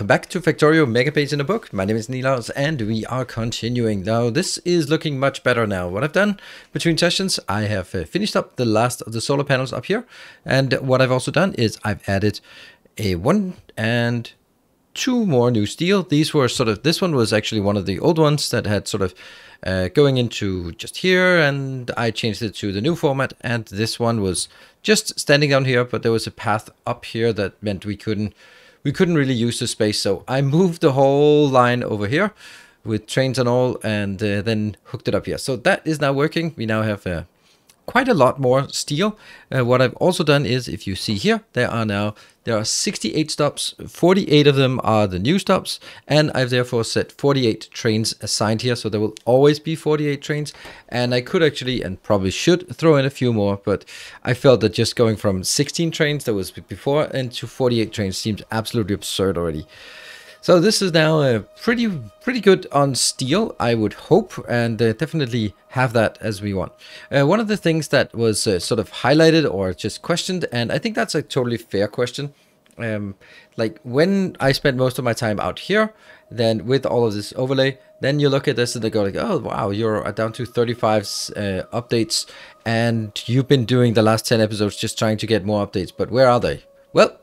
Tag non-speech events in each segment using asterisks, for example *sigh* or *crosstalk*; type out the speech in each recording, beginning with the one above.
Welcome back to Factorio Megabase in a Book. My name is Nilaus and we are continuing. Now this is looking much better now. What I've done between sessions, I have uh, finished up the last of the solar panels up here. And what I've also done is I've added a one and two more new steel. These were sort of, this one was actually one of the old ones that had sort of uh, going into just here and I changed it to the new format and this one was just standing down here but there was a path up here that meant we couldn't we couldn't really use the space. So I moved the whole line over here with trains and all, and uh, then hooked it up here. So that is now working. We now have uh, quite a lot more steel. Uh, what I've also done is, if you see here, there are now there are 68 stops, 48 of them are the new stops, and I've therefore set 48 trains assigned here, so there will always be 48 trains, and I could actually, and probably should, throw in a few more, but I felt that just going from 16 trains that was before into 48 trains seems absolutely absurd already. So this is now pretty pretty good on steel, I would hope, and uh, definitely have that as we want. Uh, one of the things that was uh, sort of highlighted or just questioned, and I think that's a totally fair question. Um, like when I spend most of my time out here, then with all of this overlay, then you look at this and they go like, oh wow, you're down to 35 uh, updates, and you've been doing the last 10 episodes just trying to get more updates. But where are they? Well,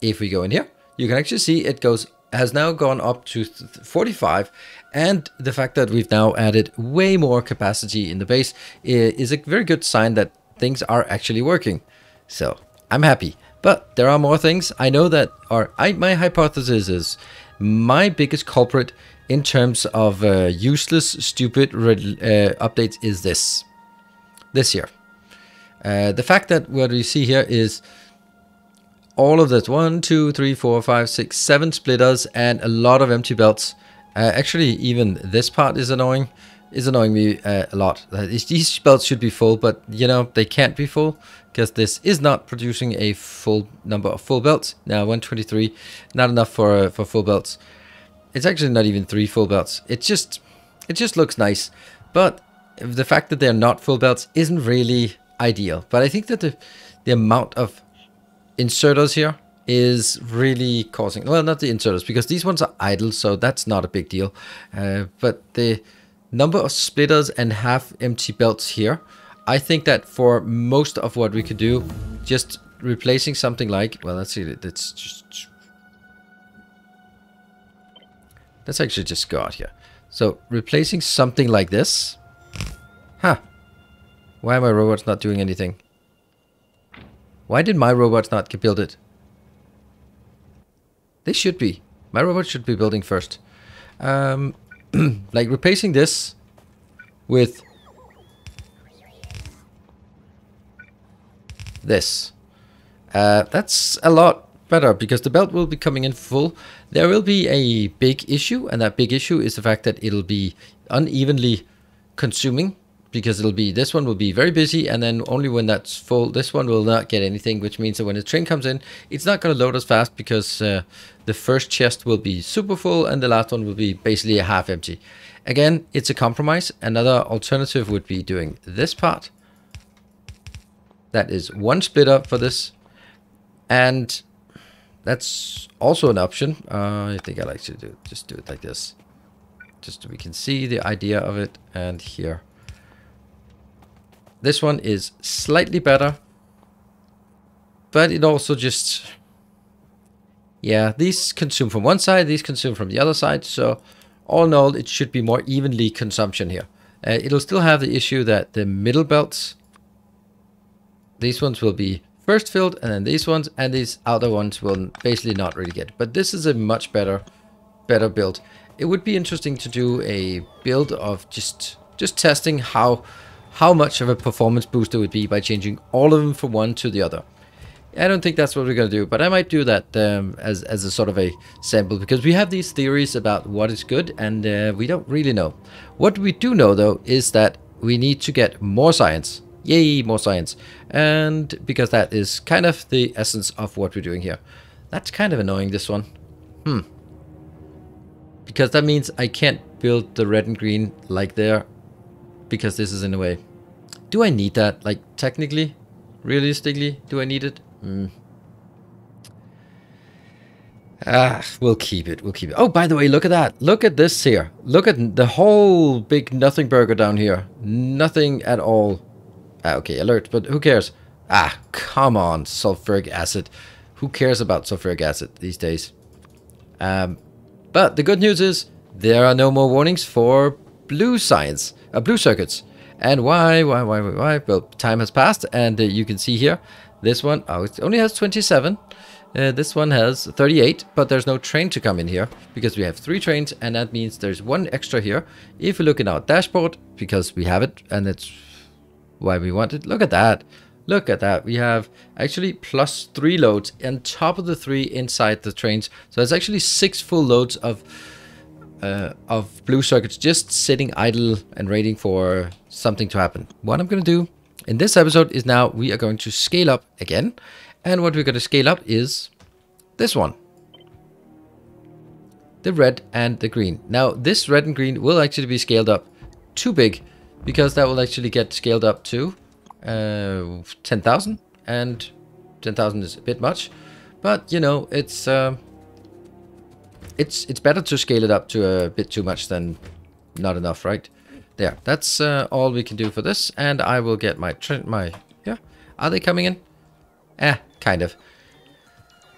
if we go in here, you can actually see it goes has now gone up to 45 and the fact that we've now added way more capacity in the base is a very good sign that things are actually working. So I'm happy. But there are more things. I know that, or I, my hypothesis is my biggest culprit in terms of uh, useless, stupid uh, updates is this. This year. Uh, the fact that what we see here is all of this. One two three four five six seven splitters and a lot of empty belts. Uh, actually even this part is annoying is annoying me uh, a lot. Uh, these belts should be full but you know they can't be full because this is not producing a full number of full belts. Now 123 not enough for uh, for full belts. It's actually not even three full belts. It just it just looks nice. But the fact that they're not full belts isn't really ideal. But i think that the the amount of inserters here is really causing, well, not the inserters, because these ones are idle, so that's not a big deal. Uh, but the number of splitters and half empty belts here, I think that for most of what we could do, just replacing something like, well, let's see, let's just, let's actually just go out here. So replacing something like this, huh, why are my robots not doing anything? Why did my robots not get built it? They should be. My robots should be building first. Um, *clears throat* like replacing this with this. Uh, that's a lot better because the belt will be coming in full. There will be a big issue and that big issue is the fact that it'll be unevenly consuming because it'll be this one will be very busy and then only when that's full this one will not get anything which means that when the train comes in it's not going to load as fast because uh, the first chest will be super full and the last one will be basically a half empty. Again it's a compromise. Another alternative would be doing this part. That is one splitter for this. And that's also an option. Uh, I think I like to do just do it like this just so we can see the idea of it. And here this one is slightly better. But it also just... Yeah, these consume from one side, these consume from the other side. So all in all, it should be more evenly consumption here. Uh, it'll still have the issue that the middle belts, these ones will be first filled and then these ones and these outer ones will basically not really get. But this is a much better, better build. It would be interesting to do a build of just, just testing how how much of a performance boost it would be by changing all of them from one to the other. I don't think that's what we're going to do, but I might do that um, as, as a sort of a sample because we have these theories about what is good and uh, we don't really know. What we do know though is that we need to get more science. Yay, more science. And because that is kind of the essence of what we're doing here. That's kind of annoying, this one. Hmm. Because that means I can't build the red and green like there because this is in a way. Do I need that? Like, technically? Realistically? Do I need it? Mm. Ah, we'll keep it. We'll keep it. Oh, by the way, look at that. Look at this here. Look at the whole big nothing burger down here. Nothing at all. Ah, okay, alert, but who cares? Ah, come on, sulfuric acid. Who cares about sulfuric acid these days? Um, but the good news is there are no more warnings for blue science, uh, blue circuits. And why, why, why, why? Well, time has passed, and uh, you can see here, this one, oh, it only has 27. Uh, this one has 38, but there's no train to come in here because we have three trains, and that means there's one extra here. If we look in our dashboard, because we have it, and it's why we want it, look at that. Look at that. We have actually plus three loads on top of the three inside the trains. So it's actually six full loads of uh, of blue circuits just sitting idle and waiting for something to happen. What I'm going to do in this episode is now we are going to scale up again. And what we're going to scale up is this one. The red and the green. Now this red and green will actually be scaled up too big because that will actually get scaled up to uh, 10,000 and 10,000 is a bit much but you know it's uh, it's it's better to scale it up to a bit too much than not enough right there that's uh, all we can do for this and I will get my my yeah are they coming in eh kind of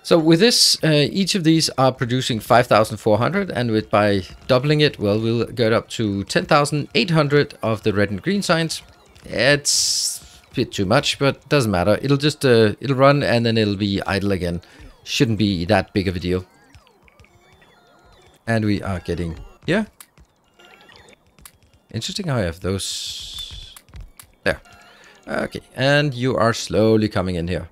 so with this, uh, each of these are producing 5,400 and with by doubling it, well, we'll get up to 10,800 of the red and green science. It's a bit too much, but doesn't matter. It'll just, uh, it'll run and then it'll be idle again. Shouldn't be that big of a deal. And we are getting, yeah. Interesting how I have those, there. Okay, and you are slowly coming in here.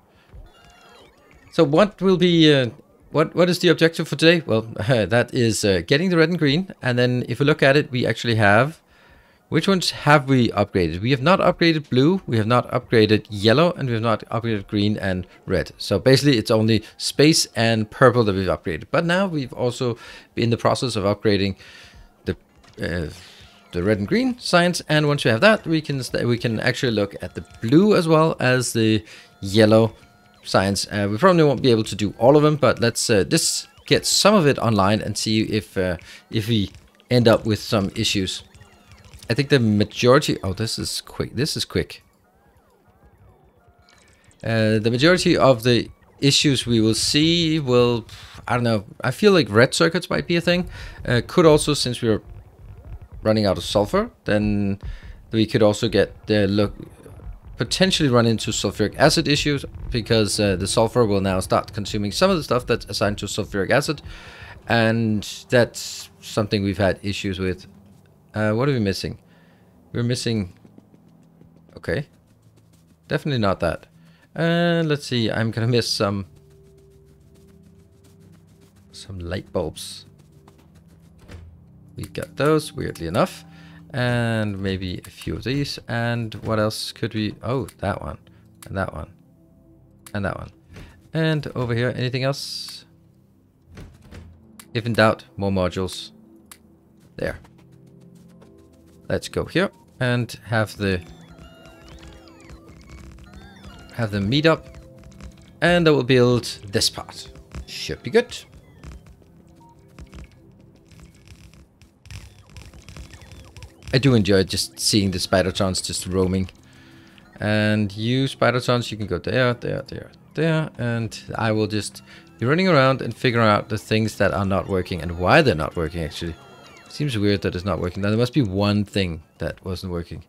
So what will be, uh, what what is the objective for today? Well, *laughs* that is uh, getting the red and green. And then if we look at it, we actually have which ones have we upgraded? We have not upgraded blue, we have not upgraded yellow, and we have not upgraded green and red. So basically it's only space and purple that we've upgraded. But now we've also been in the process of upgrading the uh, the red and green science. And once we have that, we can we can actually look at the blue as well as the yellow science. Uh, we probably won't be able to do all of them, but let's uh, just get some of it online and see if uh, if we end up with some issues. I think the majority... Oh, this is quick. This is quick. Uh, the majority of the issues we will see will... I don't know. I feel like red circuits might be a thing. Uh, could also, since we're running out of sulfur, then we could also get the look potentially run into sulfuric acid issues because uh, the sulfur will now start consuming some of the stuff that's assigned to sulfuric acid and that's something we've had issues with uh, what are we missing? We're missing... Okay. Definitely not that. And uh, let's see, I'm gonna miss some... Some light bulbs. We got those, weirdly enough. And maybe a few of these. And what else could we... Oh, that one. And that one. And that one. And over here, anything else? If in doubt, more modules. There. Let's go here and have the have them meet up and I will build this part. Should be good. I do enjoy just seeing the Spidertrons just roaming. And you Spidertrons, you can go there, there, there, there. And I will just be running around and figuring out the things that are not working and why they're not working actually. Seems weird that it's not working. Now there must be one thing that wasn't working.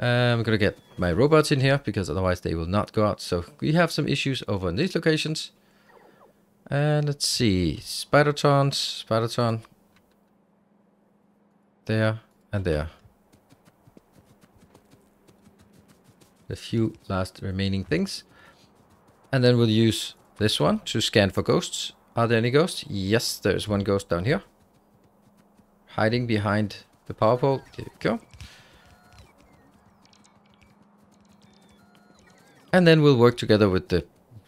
Um, I'm gonna get my robots in here because otherwise they will not go out. So we have some issues over in these locations. And let's see, Spidertrons, Spidertron, there and there. The few last remaining things. And then we'll use this one to scan for ghosts. Are there any ghosts? Yes, there's one ghost down here hiding behind the power pole. There we go. And then we'll work together with the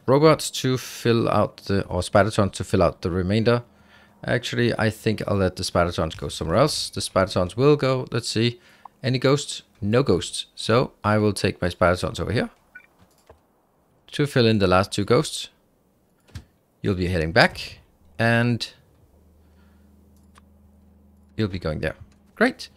robots to fill out the, or Spidertrons to fill out the remainder. Actually, I think I'll let the Spidertrons go somewhere else. The Spidertrons will go, let's see. Any ghosts? No ghosts. So I will take my Spidertrons over here to fill in the last two ghosts. You'll be heading back and you'll be going there. Great.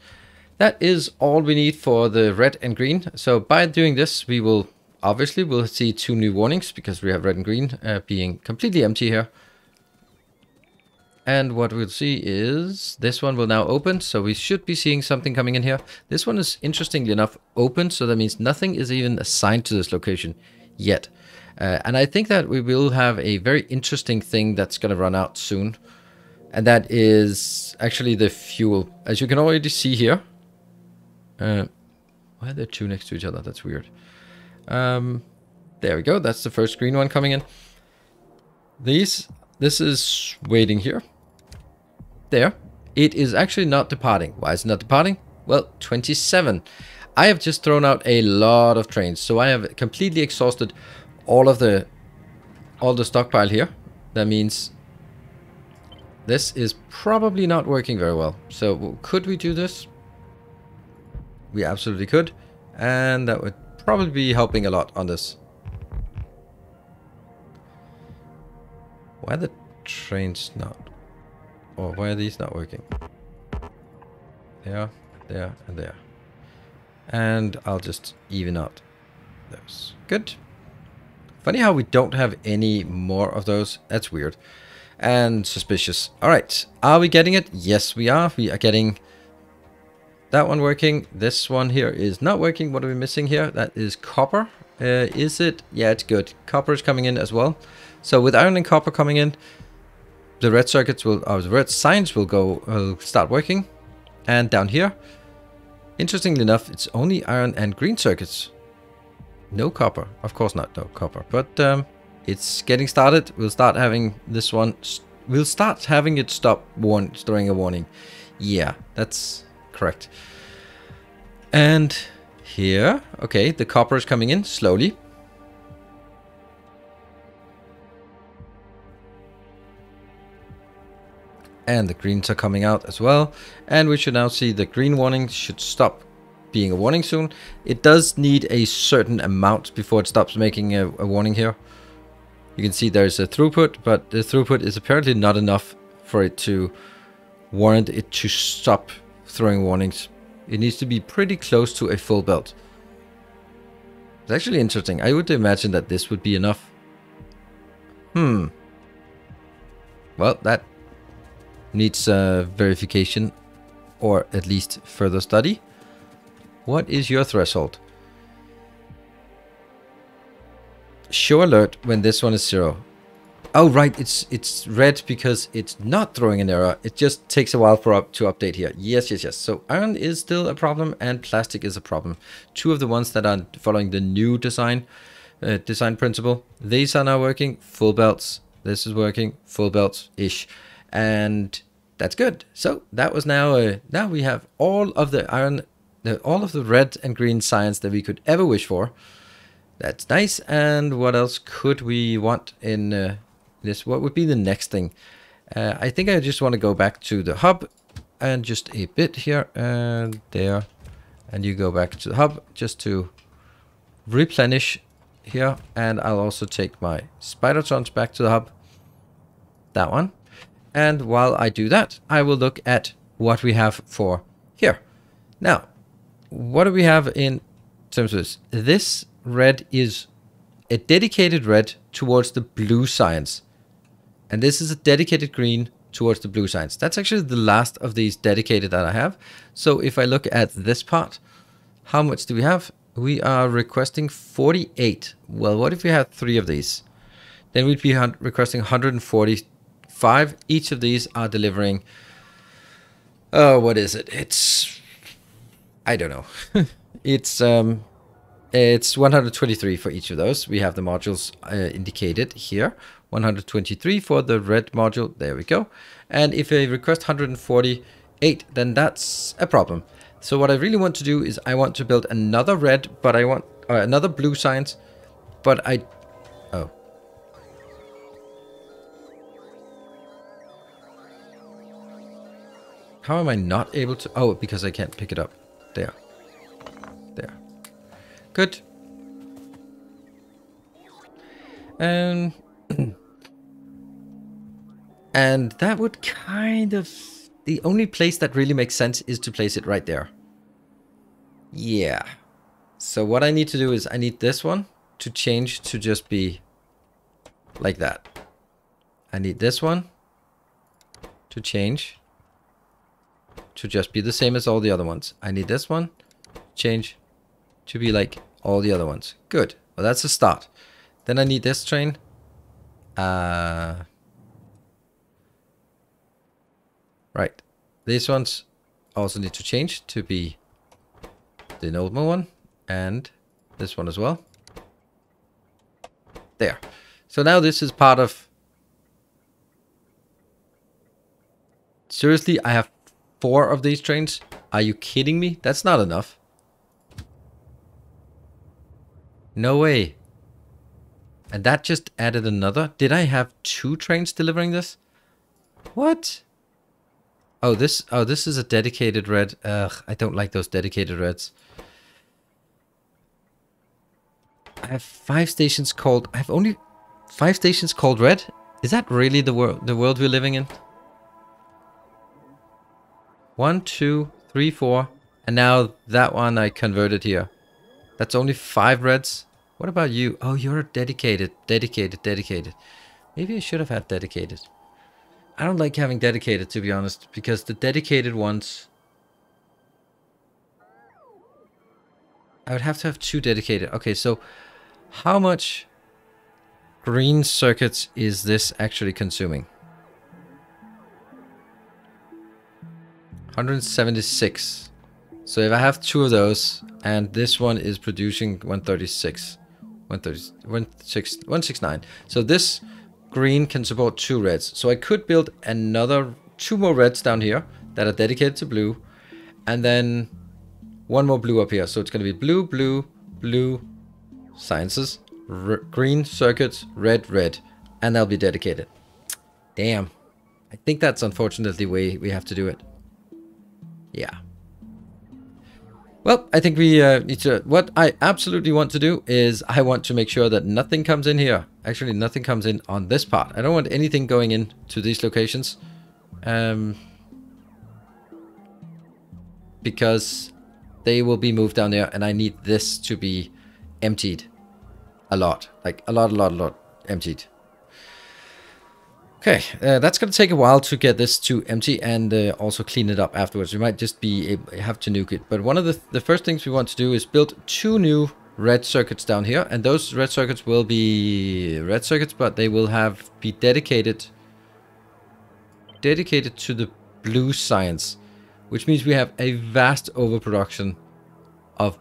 That is all we need for the red and green. So by doing this, we will obviously we'll see two new warnings because we have red and green uh, being completely empty here. And what we'll see is this one will now open. So we should be seeing something coming in here. This one is interestingly enough open. So that means nothing is even assigned to this location yet. Uh, and I think that we will have a very interesting thing that's going to run out soon. And that is actually the fuel. As you can already see here. Uh, why are there two next to each other? That's weird. Um, there we go. That's the first green one coming in. These, this is waiting here. There. It is actually not departing. Why is it not departing? Well, 27. I have just thrown out a lot of trains. So I have completely exhausted all of the all the stockpile here. That means this is probably not working very well. So could we do this? We absolutely could. And that would probably be helping a lot on this. Why are the trains not? Or why are these not working? There, there, and there. And I'll just even out those. Good. Funny how we don't have any more of those. That's weird. And suspicious. Alright. Are we getting it? Yes, we are. We are getting that one working. This one here is not working. What are we missing here? That is copper. Uh, is it? Yeah, it's good. Copper is coming in as well. So with iron and copper coming in, the red circuits will, or the red science will go, will start working. And down here, interestingly enough, it's only iron and green circuits no copper. Of course not, no copper. But um, it's getting started. We'll start having this one. We'll start having it stop warn throwing a warning. Yeah, that's correct. And here, okay, the copper is coming in slowly. And the greens are coming out as well. And we should now see the green warning should stop being a warning soon. It does need a certain amount before it stops making a, a warning here. You can see there's a throughput, but the throughput is apparently not enough for it to warrant it to stop throwing warnings. It needs to be pretty close to a full belt. It's actually interesting. I would imagine that this would be enough. Hmm. Well, that needs uh, verification or at least further study. What is your threshold? Show alert when this one is zero. Oh, right, it's it's red because it's not throwing an error. It just takes a while for up to update here. Yes, yes, yes. So iron is still a problem and plastic is a problem. Two of the ones that are following the new design uh, design principle. These are now working full belts. This is working full belts-ish. And that's good. So that was now, uh, now we have all of the iron the, all of the red and green science that we could ever wish for. That's nice. And what else could we want in uh, this? What would be the next thing? Uh, I think I just want to go back to the hub and just a bit here and there. And you go back to the hub just to replenish here. And I'll also take my Spidertrons back to the hub. That one. And while I do that, I will look at what we have for here. Now, what do we have in terms of this? This red is a dedicated red towards the blue science. And this is a dedicated green towards the blue science. That's actually the last of these dedicated that I have. So if I look at this part, how much do we have? We are requesting 48. Well, what if we had three of these? Then we'd be requesting 145. Each of these are delivering, oh, what is it? It's I don't know. *laughs* it's um, it's 123 for each of those. We have the modules uh, indicated here. 123 for the red module. There we go. And if I request 148, then that's a problem. So what I really want to do is I want to build another red, but I want uh, another blue science, but I, oh. How am I not able to, oh, because I can't pick it up. There. There. Good. Um, and... *clears throat* And that would kind of... The only place that really makes sense is to place it right there. Yeah. So what I need to do is I need this one to change to just be like that. I need this one to change to just be the same as all the other ones. I need this one change to be like all the other ones. Good. Well, that's a start. Then I need this train. Uh, right. These ones also need to change to be the normal one. And this one as well. There. So now this is part of... Seriously, I have four of these trains? Are you kidding me? That's not enough. No way. And that just added another. Did I have two trains delivering this? What? Oh, this oh this is a dedicated red. Ugh, I don't like those dedicated reds. I have five stations called I have only five stations called red? Is that really the world the world we're living in? One, two, three, four. And now that one I converted here. That's only five reds. What about you? Oh, you're dedicated, dedicated, dedicated. Maybe I should have had dedicated. I don't like having dedicated, to be honest, because the dedicated ones... I would have to have two dedicated. Okay, so how much green circuits is this actually consuming? 176. So if I have two of those, and this one is producing 136, 130, 169. So this green can support two reds. So I could build another, two more reds down here that are dedicated to blue, and then one more blue up here. So it's going to be blue, blue, blue, sciences, green circuits, red, red, and they'll be dedicated. Damn. I think that's unfortunately the way we have to do it. Yeah. Well, I think we uh, need to... What I absolutely want to do is I want to make sure that nothing comes in here. Actually, nothing comes in on this part. I don't want anything going in to these locations. Um, because they will be moved down there and I need this to be emptied. A lot. Like, a lot, a lot, a lot emptied. Okay, uh, that's going to take a while to get this to empty and uh, also clean it up afterwards. We might just be able, have to nuke it. But one of the, the first things we want to do is build two new red circuits down here. And those red circuits will be red circuits, but they will have be dedicated dedicated to the blue science. Which means we have a vast overproduction of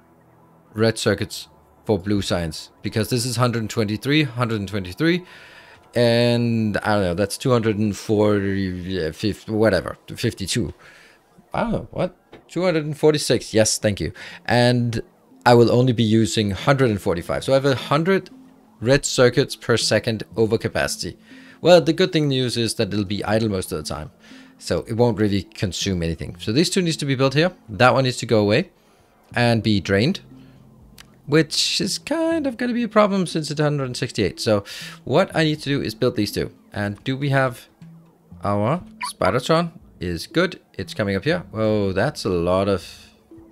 red circuits for blue science. Because this is 123, 123 and I don't know, that's 240, 50, whatever, 52. I don't know, what? 246, yes, thank you. And I will only be using 145. So I have 100 red circuits per second over capacity. Well, the good thing news is that it'll be idle most of the time. So it won't really consume anything. So these two needs to be built here. That one needs to go away and be drained which is kind of going to be a problem since it's 168. So what I need to do is build these two. And do we have our Spidertron is good. It's coming up here. Oh, that's a lot of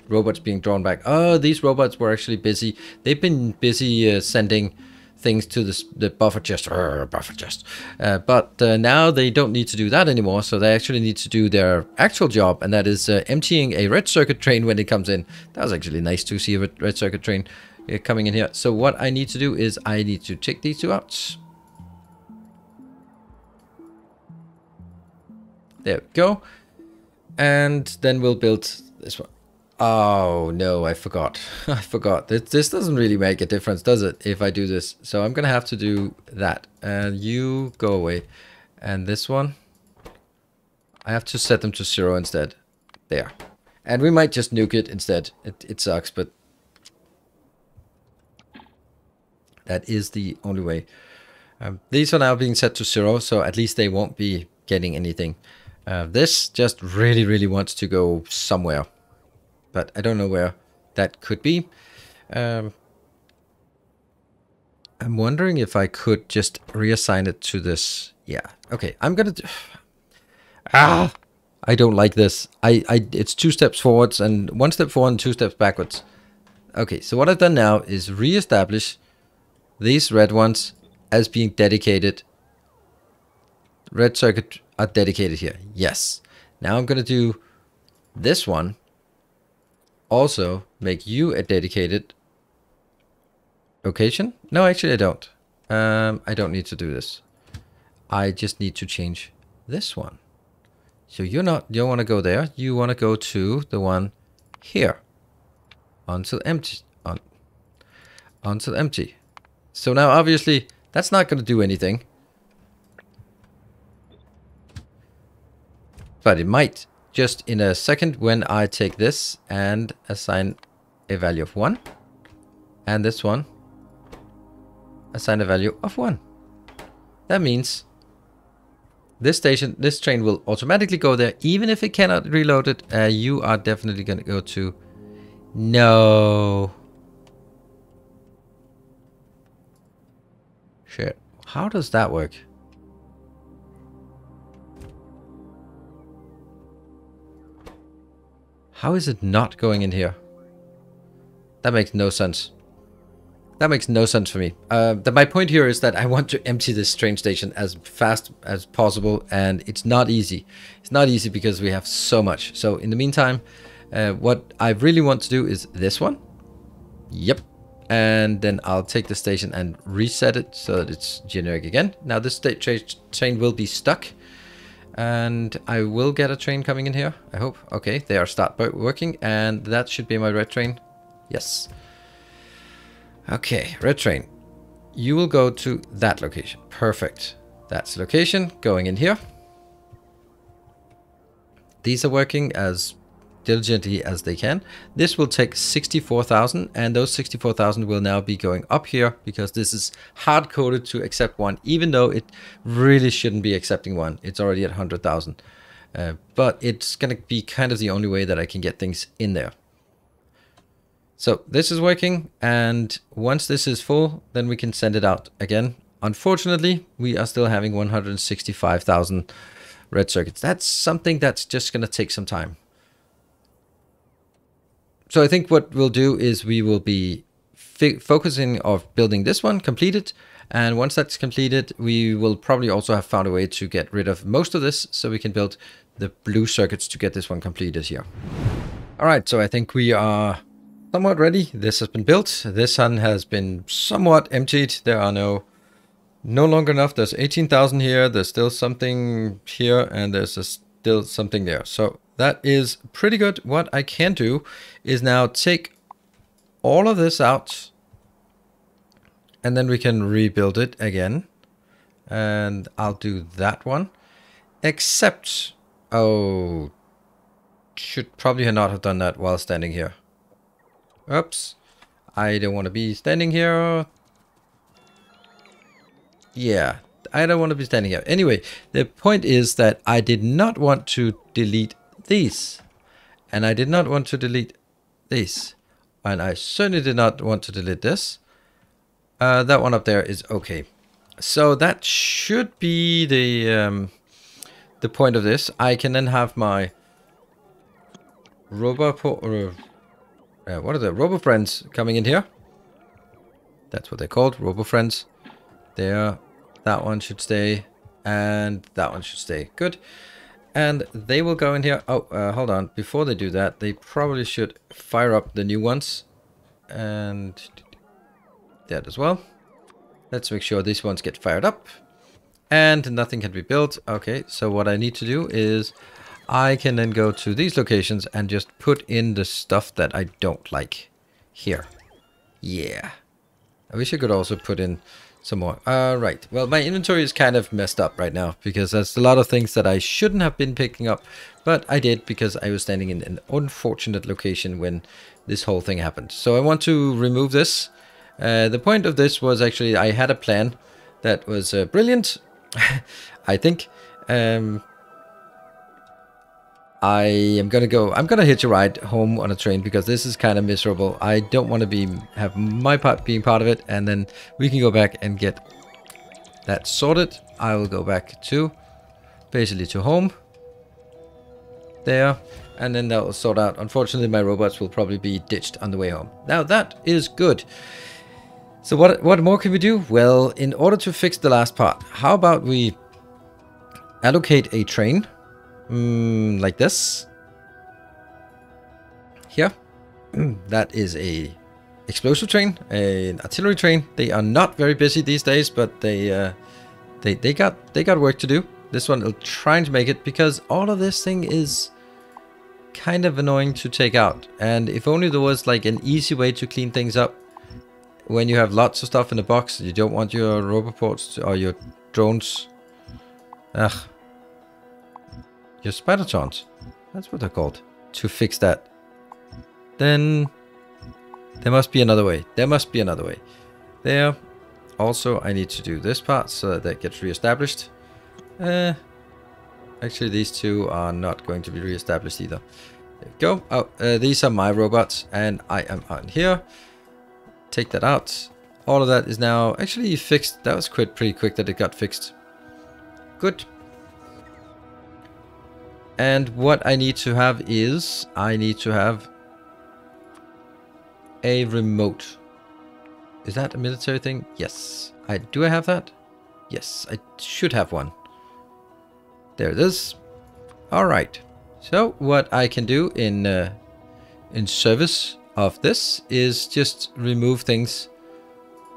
robots being drawn back. Oh, these robots were actually busy. They've been busy uh, sending things to the, the buffer chest, buffer chest. Uh, but uh, now they don't need to do that anymore, so they actually need to do their actual job, and that is uh, emptying a red circuit train when it comes in. That was actually nice to see a red circuit train uh, coming in here. So what I need to do is I need to take these two out. There we go. And then we'll build this one. Oh, no, I forgot. *laughs* I forgot. This, this doesn't really make a difference, does it, if I do this? So I'm going to have to do that. And you go away. And this one, I have to set them to zero instead. There. And we might just nuke it instead. It, it sucks, but that is the only way. Um, these are now being set to zero, so at least they won't be getting anything. Uh, this just really, really wants to go somewhere but I don't know where that could be. Um, I'm wondering if I could just reassign it to this. Yeah. Okay. I'm gonna. Do... *sighs* Ah, I don't like this. I, I, it's two steps forwards and one step forward and two steps backwards. Okay. So what I've done now is re-establish these red ones as being dedicated. Red circuit are dedicated here. Yes. Now I'm gonna do this one. Also make you a dedicated location. No, actually I don't. Um, I don't need to do this. I just need to change this one. So you're not, you don't want to go there. You want to go to the one here. Until empty. Until empty. So now obviously that's not going to do anything. But it might just in a second when I take this and assign a value of 1. And this one assign a value of 1. That means this station, this train will automatically go there, even if it cannot reload it. Uh, you are definitely going to go to... No. Shit. How does that work? How is it not going in here? That makes no sense. That makes no sense for me. Uh, my point here is that I want to empty this train station as fast as possible, and it's not easy. It's not easy because we have so much. So in the meantime, uh, what I really want to do is this one. Yep. And then I'll take the station and reset it so that it's generic again. Now this tra train will be stuck. And I will get a train coming in here, I hope. Okay, they are start working, and that should be my red train. Yes. Okay, red train. You will go to that location. Perfect. That's location. Going in here. These are working as diligently as they can. This will take 64,000 and those 64,000 will now be going up here because this is hard coded to accept one even though it really shouldn't be accepting one. It's already at 100,000. Uh, but it's going to be kind of the only way that I can get things in there. So this is working and once this is full, then we can send it out again. Unfortunately, we are still having 165,000 red circuits. That's something that's just going to take some time. So I think what we'll do is we will be focusing of building this one completed. And once that's completed, we will probably also have found a way to get rid of most of this so we can build the blue circuits to get this one completed here. All right, so I think we are somewhat ready. This has been built. This one has been somewhat emptied. There are no no longer enough. There's 18,000 here. There's still something here and there's still something there. So that is pretty good. What I can do is now take all of this out and then we can rebuild it again. And I'll do that one. Except, oh, should probably not have done that while standing here. Oops. I don't want to be standing here. Yeah, I don't want to be standing here. Anyway, the point is that I did not want to delete these. And I did not want to delete these. And I certainly did not want to delete this. Uh, that one up there is okay. So that should be the um, the point of this. I can then have my robot uh, what are the Robo Friends coming in here? That's what they're called, Robo Friends. There, that one should stay, and that one should stay. Good. And they will go in here. Oh, uh, hold on. Before they do that, they probably should fire up the new ones. And that as well. Let's make sure these ones get fired up. And nothing can be built. Okay, so what I need to do is I can then go to these locations and just put in the stuff that I don't like here. Yeah. I wish I could also put in some more. Uh, right. Well, my inventory is kind of messed up right now because there's a lot of things that I shouldn't have been picking up, but I did because I was standing in an unfortunate location when this whole thing happened. So I want to remove this. Uh, the point of this was actually I had a plan that was uh, brilliant, *laughs* I think. Um, I am gonna go. I'm gonna hitch a ride home on a train because this is kind of miserable. I don't want to be have my part being part of it, and then we can go back and get that sorted, I will go back to basically to home. There. And then that will sort out. Unfortunately, my robots will probably be ditched on the way home. Now that is good. So what what more can we do? Well, in order to fix the last part, how about we allocate a train mm, like this here. that is a explosive train, an artillery train. They are not very busy these days, but they uh, they they got they got work to do. This one will trying to make it because all of this thing is kind of annoying to take out. And if only there was like an easy way to clean things up when you have lots of stuff in the box, you don't want your roboports or your drones. Ugh. Your spider spidertrons. That's what they're called. To fix that. Then there must be another way. There must be another way. There. Also, I need to do this part so that that gets reestablished. Uh, actually, these two are not going to be reestablished either. There we go. Oh, uh, these are my robots, and I am on here. Take that out. All of that is now actually fixed. That was quite pretty quick that it got fixed. Good. And what I need to have is, I need to have a remote. Is that a military thing? Yes. I Do I have that? Yes, I should have one. There it is. Alright. So what I can do in uh, in service of this is just remove things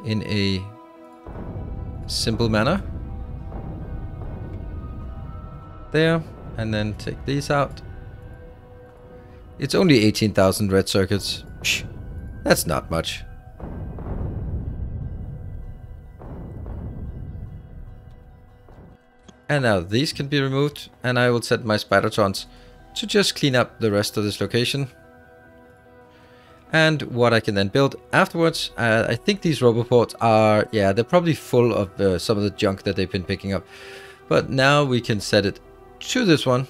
in a simple manner. There. And then take these out. It's only 18,000 red circuits. Psh, that's not much. And now these can be removed, and I will set my Spidertrons to just clean up the rest of this location. And what I can then build afterwards, uh, I think these roboports are, yeah, they're probably full of uh, some of the junk that they've been picking up. But now we can set it to this one.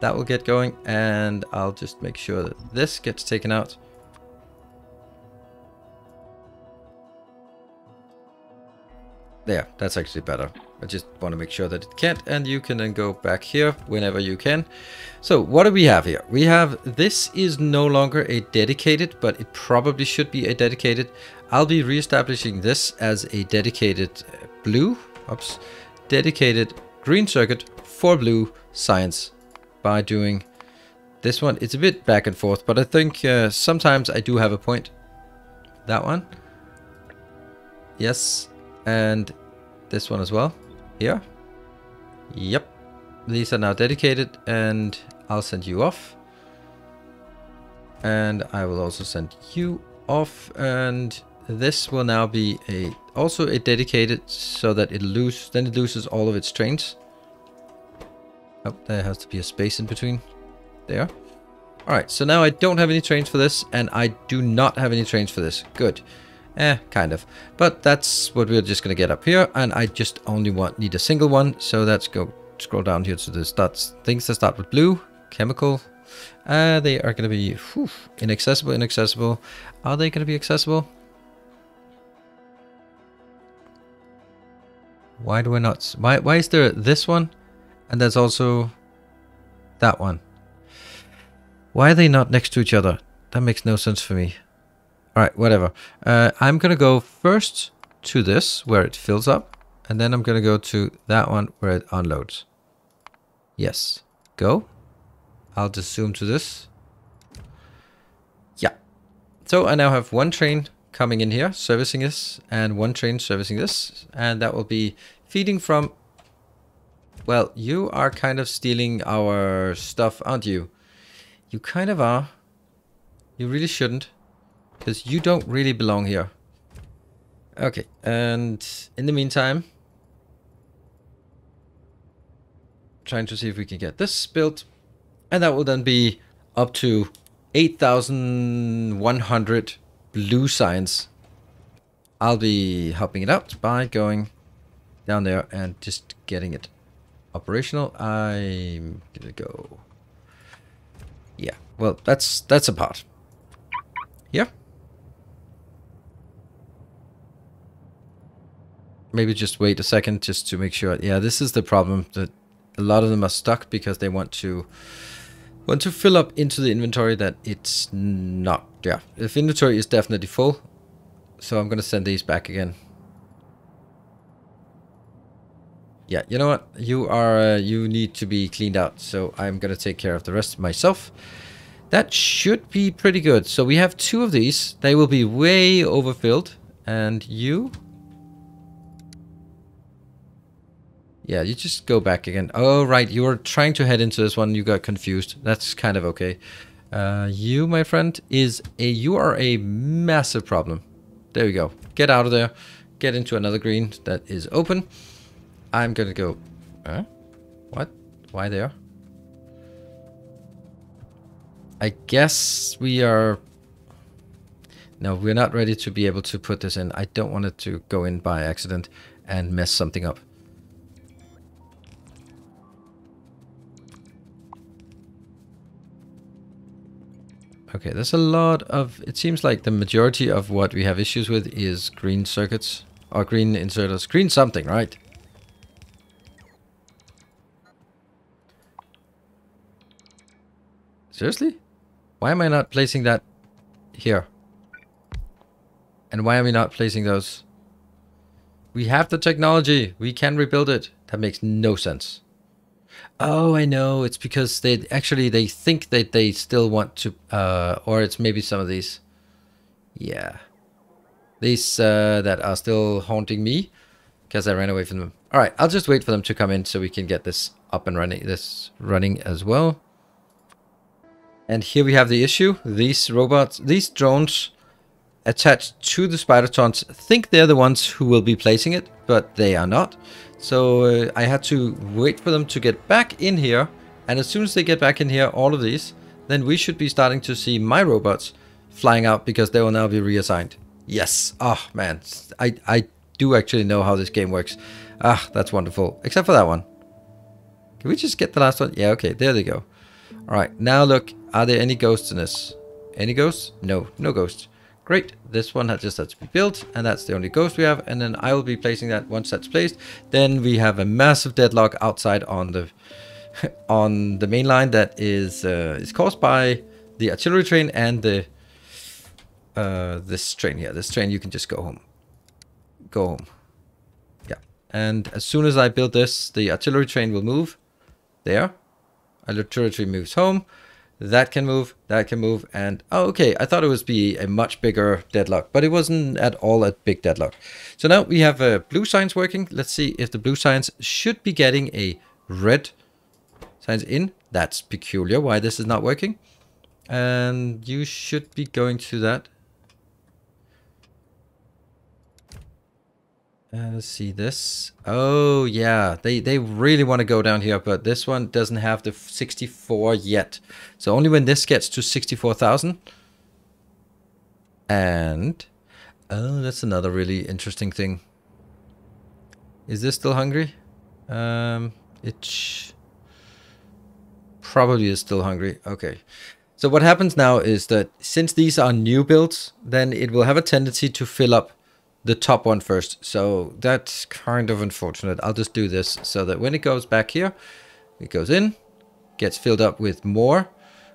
That will get going, and I'll just make sure that this gets taken out. There, that's actually better. I just want to make sure that it can't, and you can then go back here whenever you can. So what do we have here? We have, this is no longer a dedicated, but it probably should be a dedicated. I'll be reestablishing this as a dedicated uh, blue, oops, dedicated green circuit for blue science by doing this one. It's a bit back and forth, but I think uh, sometimes I do have a point. That one. Yes, and this one as well. Here. Yep. These are now dedicated and I'll send you off. And I will also send you off and this will now be a also a dedicated so that it lose then it loses all of its trains. Oh, there has to be a space in between. There. Alright, so now I don't have any trains for this, and I do not have any trains for this. Good. Eh, kind of. But that's what we're just going to get up here. And I just only want need a single one. So let's go scroll down here to the starts things that start with blue. Chemical. Uh, they are going to be whew, inaccessible, inaccessible. Are they going to be accessible? Why do I not? Why, why is there this one? And there's also that one. Why are they not next to each other? That makes no sense for me. Alright, whatever. Uh, I'm going to go first to this, where it fills up. And then I'm going to go to that one, where it unloads. Yes. Go. I'll just zoom to this. Yeah. So I now have one train coming in here, servicing this, and one train servicing this. And that will be feeding from... Well, you are kind of stealing our stuff, aren't you? You kind of are. You really shouldn't. Because you don't really belong here. Okay, and in the meantime... Trying to see if we can get this built. And that will then be up to 8,100 blue science. I'll be helping it out by going down there and just getting it operational. I'm gonna go. Yeah, well, that's that's a part. Yeah. maybe just wait a second just to make sure. Yeah, this is the problem that a lot of them are stuck because they want to want to fill up into the inventory that it's not. Yeah, if inventory is definitely full, so I'm gonna send these back again. Yeah, you know what? You are uh, you need to be cleaned out, so I'm gonna take care of the rest myself. That should be pretty good. So we have two of these. They will be way overfilled. And you? Yeah, you just go back again. Oh, right. You were trying to head into this one. You got confused. That's kind of okay. Uh, you, my friend, is a... You are a massive problem. There we go. Get out of there. Get into another green that is open. I'm gonna go... Huh? What? Why there? I guess we are... No, we're not ready to be able to put this in. I don't want it to go in by accident and mess something up. Okay, there's a lot of... It seems like the majority of what we have issues with is green circuits. Or green inserters. Green something, right? Seriously? Why am I not placing that here? And why are we not placing those? We have the technology. We can rebuild it. That makes no sense. Oh, I know. It's because they actually they think that they still want to, uh, or it's maybe some of these. Yeah, these uh, that are still haunting me because I ran away from them. All right, I'll just wait for them to come in so we can get this up and running. This running as well. And here we have the issue. These robots, these drones attached to the Spidertrons think they're the ones who will be placing it, but they are not. So uh, I had to wait for them to get back in here. And as soon as they get back in here, all of these, then we should be starting to see my robots flying out because they will now be reassigned. Yes. Oh, man. I, I do actually know how this game works. Ah, that's wonderful. Except for that one. Can we just get the last one? Yeah, okay. There they go. All right. Now look. Are there any ghosts in this? Any ghosts? No. No ghosts. Great, this one has just has to be built, and that's the only ghost we have, and then I will be placing that once that's placed. Then we have a massive deadlock outside on the *laughs* on the main line that is uh, is caused by the artillery train and the uh, this train here. This train, you can just go home. Go home. Yeah, and as soon as I build this, the artillery train will move. There, artillery train moves home that can move, that can move, and oh, okay, I thought it was be a much bigger deadlock, but it wasn't at all a big deadlock. So now we have uh, blue science working. Let's see if the blue science should be getting a red signs in. That's peculiar why this is not working. And you should be going to that. Uh, let's see this. Oh, yeah. They, they really want to go down here, but this one doesn't have the 64 yet. So only when this gets to 64,000. And... Oh, that's another really interesting thing. Is this still hungry? Um, it probably is still hungry. Okay. So what happens now is that since these are new builds, then it will have a tendency to fill up the top one first. So that's kind of unfortunate. I'll just do this so that when it goes back here, it goes in, gets filled up with more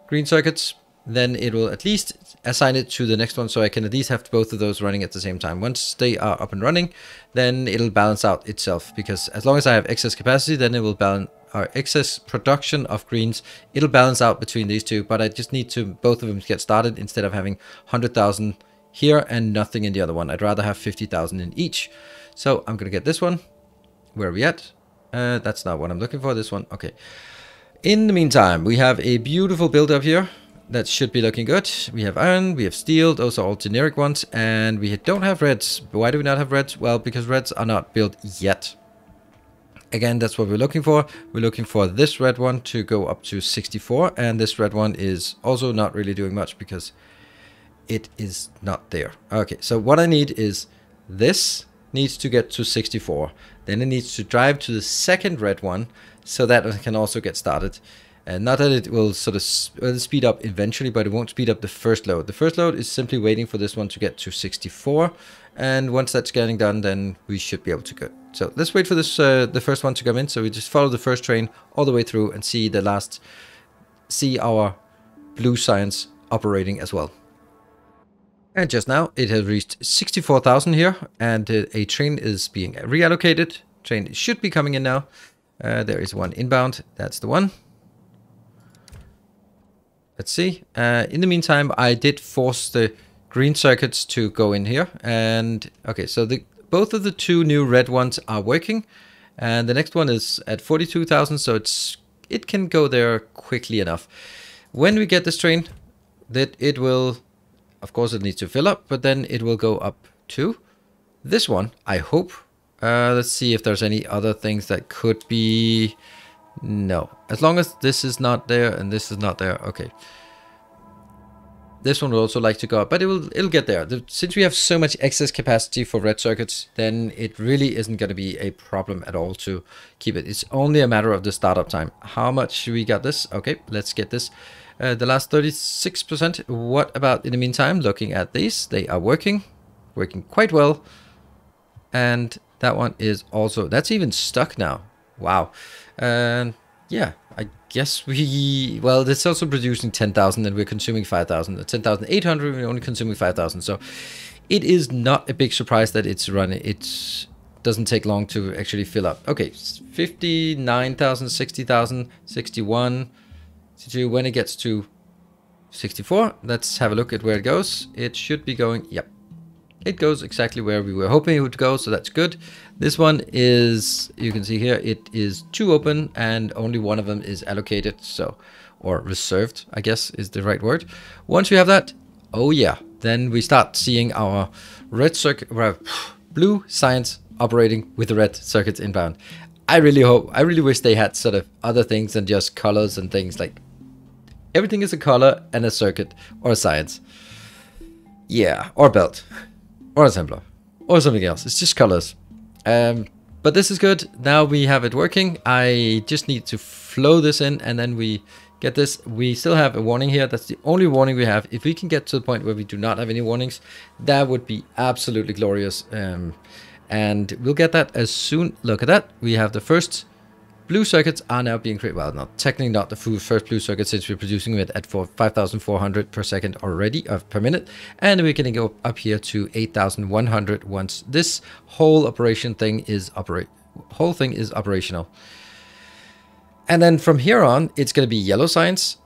green circuits, then it will at least assign it to the next one so I can at least have both of those running at the same time. Once they are up and running, then it'll balance out itself because as long as I have excess capacity, then it will balance our excess production of greens. It'll balance out between these two, but I just need to both of them get started instead of having 100,000 here and nothing in the other one. I'd rather have 50,000 in each. So I'm going to get this one. Where are we at? Uh, that's not what I'm looking for, this one. Okay. In the meantime, we have a beautiful build up here. That should be looking good. We have iron, we have steel, those are all generic ones, and we don't have reds. Why do we not have reds? Well, because reds are not built yet. Again, that's what we're looking for. We're looking for this red one to go up to 64, and this red one is also not really doing much because it is not there. Okay, so what I need is this needs to get to 64. Then it needs to drive to the second red one so that it can also get started. And not that it will sort of speed up eventually, but it won't speed up the first load. The first load is simply waiting for this one to get to 64. And once that's getting done, then we should be able to go. So let's wait for this uh, the first one to come in. So we just follow the first train all the way through and see the last, see our blue science operating as well. And just now it has reached 64,000 here and uh, a train is being reallocated. Train should be coming in now. Uh, there is one inbound. That's the one. Let's see. Uh, in the meantime, I did force the green circuits to go in here. And okay, so the both of the two new red ones are working. And the next one is at 42,000, so it's it can go there quickly enough. When we get this train, that it will, of course it needs to fill up, but then it will go up to this one, I hope. Uh, let's see if there's any other things that could be no. As long as this is not there and this is not there. Okay. This one would also like to go up, but it will it'll get there. The, since we have so much excess capacity for red circuits, then it really isn't going to be a problem at all to keep it. It's only a matter of the startup time. How much we got this? Okay, let's get this. Uh, the last 36%. What about in the meantime? Looking at these, they are working, working quite well. And that one is also, that's even stuck now. Wow. And yeah, I guess we, *laughs* well, it's also producing 10,000 and we're consuming 5,000. 10,800, we're only consuming 5,000. So it is not a big surprise that it's running. It doesn't take long to actually fill up. Okay, 59,000, 60,000, 61, 62. When it gets to 64, let's have a look at where it goes. It should be going, yep, it goes exactly where we were hoping it would go, so that's good. This one is, you can see here, it is two open and only one of them is allocated, so, or reserved, I guess is the right word. Once we have that, oh yeah, then we start seeing our red circuit, *sighs* blue science operating with the red circuits inbound. I really hope, I really wish they had sort of other things than just colors and things like everything is a color and a circuit or a science. Yeah, or belt or assembler or something else. It's just colors. Um, but this is good. Now we have it working. I just need to flow this in and then we get this. We still have a warning here. That's the only warning we have. If we can get to the point where we do not have any warnings, that would be absolutely glorious. Um, and we'll get that as soon. Look at that. We have the first Blue circuits are now being created. Well, not technically not the first blue circuit since we're producing it at 5,400 per second already of per minute, and we're going to go up here to 8,100 once this whole operation thing is operate whole thing is operational. And then from here on, it's going to be yellow science,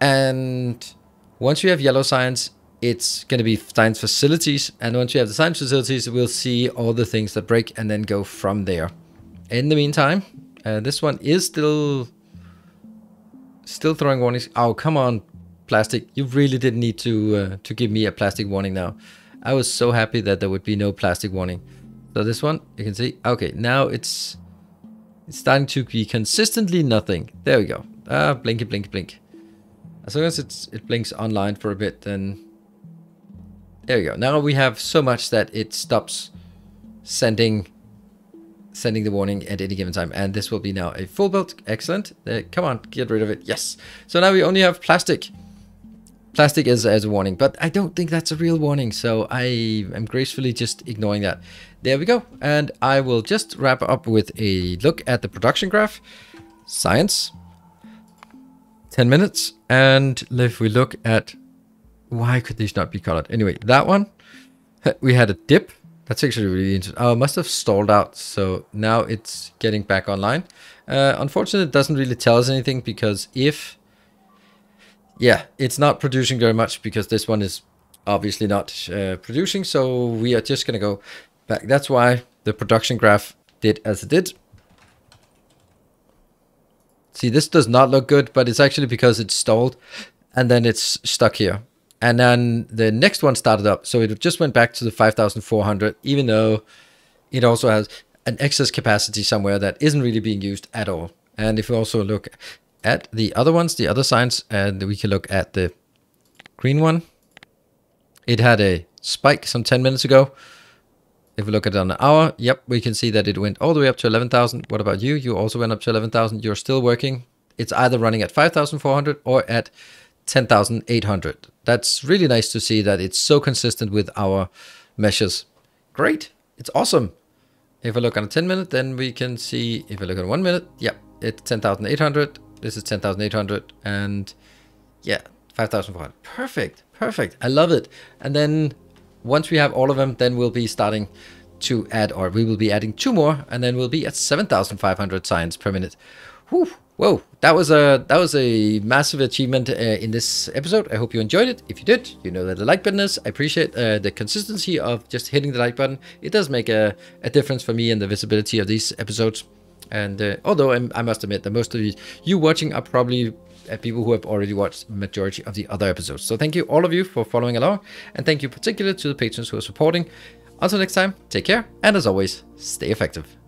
and once you have yellow science, it's going to be science facilities, and once you have the science facilities, we'll see all the things that break and then go from there. In the meantime, uh, this one is still still throwing warnings. Oh, come on, plastic. You really didn't need to uh, to give me a plastic warning now. I was so happy that there would be no plastic warning. So this one, you can see. Okay, now it's it's starting to be consistently nothing. There we go. Ah, blinky, blink, blink. As long as it's, it blinks online for a bit, then... There we go. Now we have so much that it stops sending sending the warning at any given time. And this will be now a full build. Excellent. Uh, come on, get rid of it. Yes. So now we only have plastic. Plastic is as a warning, but I don't think that's a real warning. So I am gracefully just ignoring that. There we go. And I will just wrap up with a look at the production graph. Science. 10 minutes. And if we look at why could these not be colored? Anyway, that one, *laughs* we had a dip that's actually really interesting. Oh, it must have stalled out. So now it's getting back online. Uh, unfortunately, it doesn't really tell us anything because if... Yeah, it's not producing very much because this one is obviously not uh, producing. So we are just going to go back. That's why the production graph did as it did. See, this does not look good, but it's actually because it's stalled and then it's stuck here. And then the next one started up. So it just went back to the 5,400, even though it also has an excess capacity somewhere that isn't really being used at all. And if we also look at the other ones, the other science, and we can look at the green one, it had a spike some 10 minutes ago. If we look at it on an hour, yep, we can see that it went all the way up to 11,000. What about you? You also went up to 11,000. You're still working. it's either running at 5,400 or at 10,800. That's really nice to see that it's so consistent with our measures. Great. It's awesome. If I look on a 10 minute, then we can see, if I look at one minute, yep, it's 10,800. This is 10,800 and yeah, 5,400. Perfect. Perfect. I love it. And then once we have all of them, then we'll be starting to add, or we will be adding two more, and then we'll be at 7,500 science per minute. Whew, whoa, that was a that was a massive achievement uh, in this episode. I hope you enjoyed it. If you did, you know that the like button is. I appreciate uh, the consistency of just hitting the like button. It does make a, a difference for me in the visibility of these episodes. And uh, although I'm, i must admit that most of you, you watching are probably uh, people who have already watched majority of the other episodes. So thank you all of you for following along, and thank you particularly to the patrons who are supporting. Until next time, take care, and as always, stay effective.